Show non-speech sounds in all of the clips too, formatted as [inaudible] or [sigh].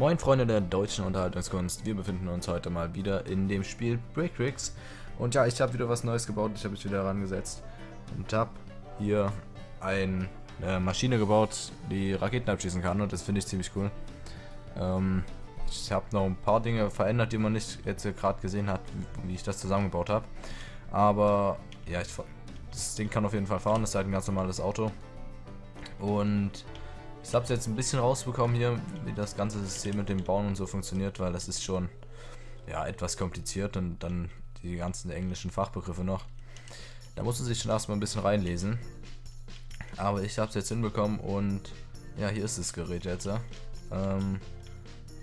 Moin Freunde der deutschen Unterhaltungskunst, wir befinden uns heute mal wieder in dem Spiel Brick Bricks und ja, ich habe wieder was Neues gebaut, ich habe mich wieder herangesetzt und habe hier eine Maschine gebaut, die Raketen abschießen kann. Und das finde ich ziemlich cool. Ähm, ich habe noch ein paar Dinge verändert, die man nicht jetzt gerade gesehen hat, wie ich das zusammengebaut habe, aber ja, ich, das Ding kann auf jeden Fall fahren, das ist halt ein ganz normales Auto. Und ich habe es jetzt ein bisschen rausbekommen hier, wie das ganze System mit dem Bauen und so funktioniert, weil das ist schon ja etwas kompliziert und dann die ganzen englischen Fachbegriffe noch. Da muss man sich schon erstmal ein bisschen reinlesen. Aber ich habe es jetzt hinbekommen und ja, hier ist das Gerät jetzt. Ähm,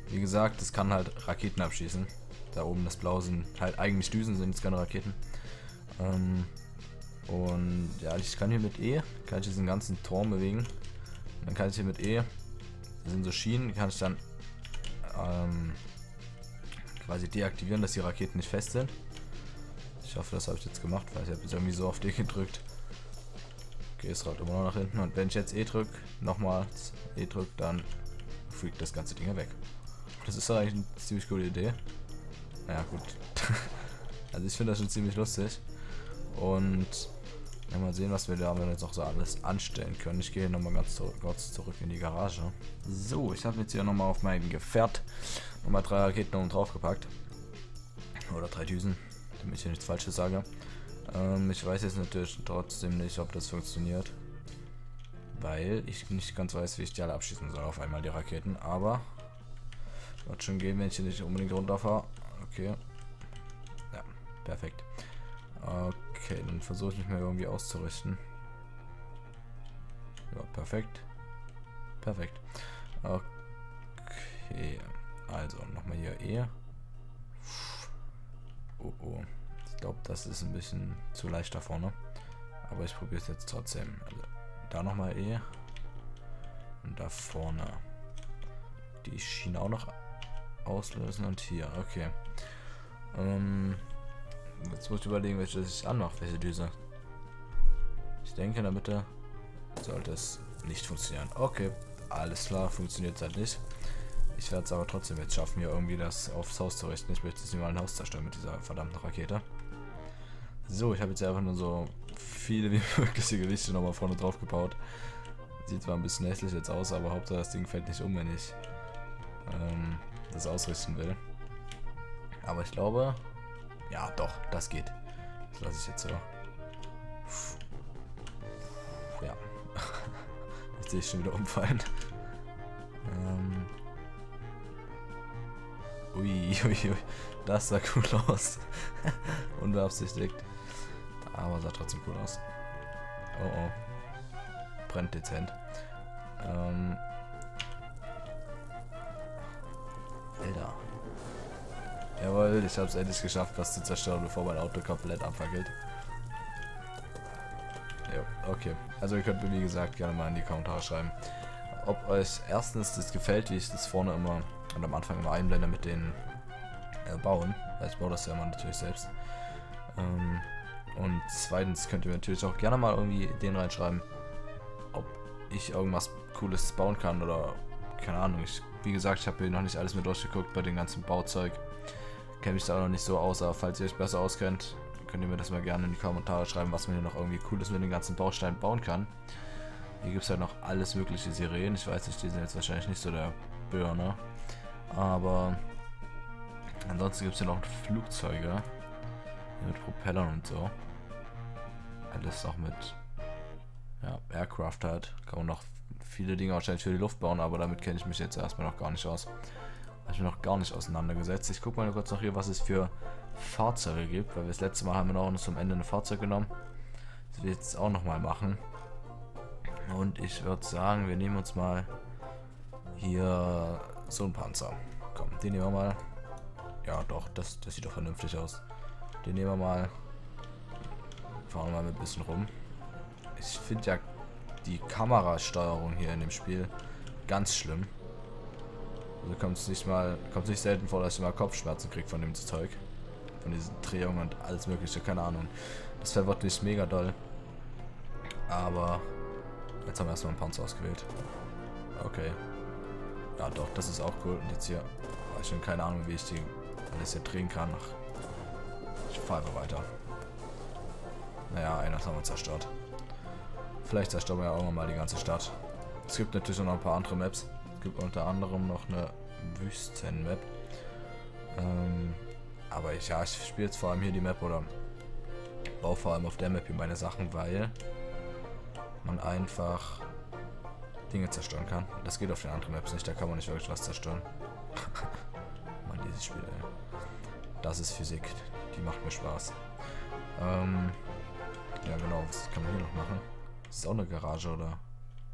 wie gesagt, es kann halt Raketen abschießen. Da oben das Blau sind halt eigentlich Düsen, sind jetzt keine Raketen. Ähm, und ja, ich kann hier mit E, kann ich diesen ganzen Turm bewegen. Dann kann ich hier mit E, das sind so Schienen, kann ich dann ähm, quasi deaktivieren, dass die Raketen nicht fest sind. Ich hoffe, das habe ich jetzt gemacht, weil ich habe jetzt irgendwie so auf D [laughs] gedrückt. Okay, es rollt immer noch nach hinten. Und wenn ich jetzt E drücke, nochmals E drücke, dann fliegt das ganze Ding weg. Das ist eigentlich eine ziemlich coole Idee. Naja, gut. [laughs] also ich finde das schon ziemlich lustig. Und ja, mal sehen, was wir da jetzt noch so alles anstellen können. Ich gehe nochmal ganz zurück, kurz zurück in die Garage. So, ich habe jetzt hier nochmal auf mein Gefährt nochmal drei Raketen oben drauf gepackt. Oder drei Düsen, damit ich hier nichts Falsches sage. Ähm, ich weiß jetzt natürlich trotzdem nicht, ob das funktioniert. Weil ich nicht ganz weiß, wie ich die alle abschießen soll auf einmal, die Raketen. Aber wird schon gehen, wenn ich hier nicht unbedingt runterfahre. Okay. Ja, perfekt. Okay, dann versuche ich mich mal irgendwie auszurichten. Ja, perfekt. Perfekt. Okay, also nochmal hier E. Oh oh. Ich glaube, das ist ein bisschen zu leicht da vorne. Aber ich probiere es jetzt trotzdem. Also, da nochmal E. Und da vorne. Die Schiene auch noch auslösen und hier. Okay. Ähm, Jetzt muss ich überlegen, welche ich anmache, welche Düse. Ich denke, in der Mitte sollte es nicht funktionieren. Okay, alles klar, funktioniert halt nicht. Ich werde es aber trotzdem jetzt schaffen, hier irgendwie das aufs Haus zu richten. Ich möchte jetzt nicht mal ein Haus zerstören mit dieser verdammten Rakete. So, ich habe jetzt einfach nur so viele [laughs] wie mögliche Gewichte nochmal vorne drauf gebaut. Sieht zwar ein bisschen hässlich jetzt aus, aber Hauptsache das Ding fällt nicht um, wenn ich ähm, das ausrichten will. Aber ich glaube, ja, doch, das geht. Das lasse ich jetzt so. Ja. [laughs] Jetzt sehe ich schon wieder umfallen. Ähm. Ui, [laughs] ui, ui. Das sah cool aus. [laughs] Unbeabsichtigt. Aber sah trotzdem cool aus. Oh oh. Brennt dezent. Ähm. Alter. Jawohl, ich habe es endlich geschafft, was zu zerstören, bevor mein Auto komplett abfackelt. Ja, okay. Also ihr könnt mir wie gesagt gerne mal in die Kommentare schreiben, ob euch erstens das gefällt, wie ich das vorne immer und am Anfang immer einblende mit den äh, Bauen, weil ich baue das ja immer natürlich selbst. Ähm, und zweitens könnt ihr mir natürlich auch gerne mal irgendwie den reinschreiben, ob ich irgendwas Cooles bauen kann oder keine Ahnung. Ich, wie gesagt, ich habe hier noch nicht alles mit durchgeguckt bei dem ganzen Bauzeug kenne mich da auch noch nicht so aus, aber falls ihr euch besser auskennt, könnt ihr mir das mal gerne in die Kommentare schreiben, was man hier noch irgendwie cooles mit den ganzen Bausteinen bauen kann. Hier gibt es ja noch alles mögliche Sirenen. Ich weiß nicht, die sind jetzt wahrscheinlich nicht so der Burner. Aber ansonsten gibt es hier noch Flugzeuge. Mit Propellern und so. Alles auch mit ja, Aircraft halt. Kann man noch viele Dinge wahrscheinlich für die Luft bauen, aber damit kenne ich mich jetzt erstmal noch gar nicht aus. Habe ich mir noch gar nicht auseinandergesetzt. Ich gucke mal kurz noch hier, was es für Fahrzeuge gibt, weil wir das letzte Mal haben wir noch zum Ende ein Fahrzeug genommen. Das will ich jetzt auch nochmal machen. Und ich würde sagen, wir nehmen uns mal hier so ein Panzer. Komm, den nehmen wir mal. Ja, doch, das, das sieht doch vernünftig aus. Den nehmen wir mal. Fahren wir mal ein bisschen rum. Ich finde ja die Kamerasteuerung hier in dem Spiel ganz schlimm. Also kommt es nicht mal, kommt nicht selten vor, dass ich mal Kopfschmerzen kriege von dem Zeug. Von diesen Drehungen und alles mögliche, keine Ahnung. Das wäre wirklich mega doll. Aber jetzt haben wir erstmal einen Panzer ausgewählt. Okay. Ja, doch, das ist auch cool. Und jetzt hier, habe ich schon keine Ahnung, wie ich die alles hier drehen kann. Ach, ich fahre weiter. Naja, einer haben wir zerstört. Vielleicht zerstören wir ja irgendwann mal die ganze Stadt. Es gibt natürlich noch ein paar andere Maps. Es gibt unter anderem noch eine Wüsten-Map. Ähm, aber ich, ja, ich spiele jetzt vor allem hier die Map oder baue vor allem auf der Map hier meine Sachen, weil man einfach Dinge zerstören kann. Das geht auf den anderen Maps nicht, da kann man nicht wirklich was zerstören. [laughs] Mann, dieses Spiel, ey. Das ist Physik. Die macht mir Spaß. Ähm, ja genau, was kann man hier noch machen? Das ist auch eine Garage, oder?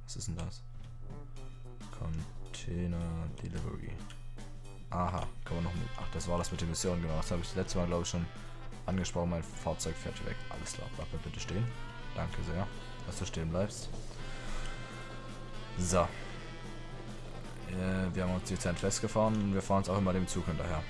Was ist denn das? Container Delivery. Aha, kann man noch mit. Ach, das war das mit den Missionen, genau. Das habe ich das letzte Mal, glaube ich, schon angesprochen. Mein Fahrzeug fährt weg. Alles klar, bleib bitte stehen. Danke sehr, dass du stehen bleibst. So. Äh, wir haben uns die Zeit festgefahren und wir fahren uns auch immer dem Zug hinterher.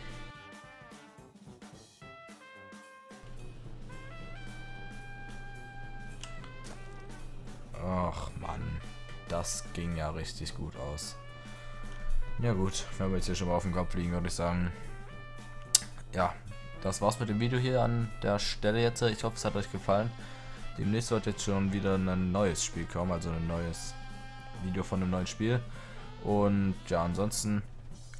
Das ging ja richtig gut aus. Ja gut, wenn wir jetzt hier schon mal auf dem Kopf liegen, würde ich sagen, ja, das war's mit dem Video hier an der Stelle jetzt. Ich hoffe, es hat euch gefallen. Demnächst wird jetzt schon wieder ein neues Spiel kommen, also ein neues Video von einem neuen Spiel. Und ja, ansonsten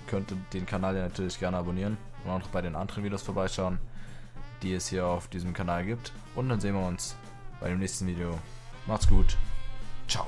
könnt ihr den Kanal ja natürlich gerne abonnieren und auch bei den anderen Videos vorbeischauen, die es hier auf diesem Kanal gibt. Und dann sehen wir uns bei dem nächsten Video. Macht's gut. Ciao.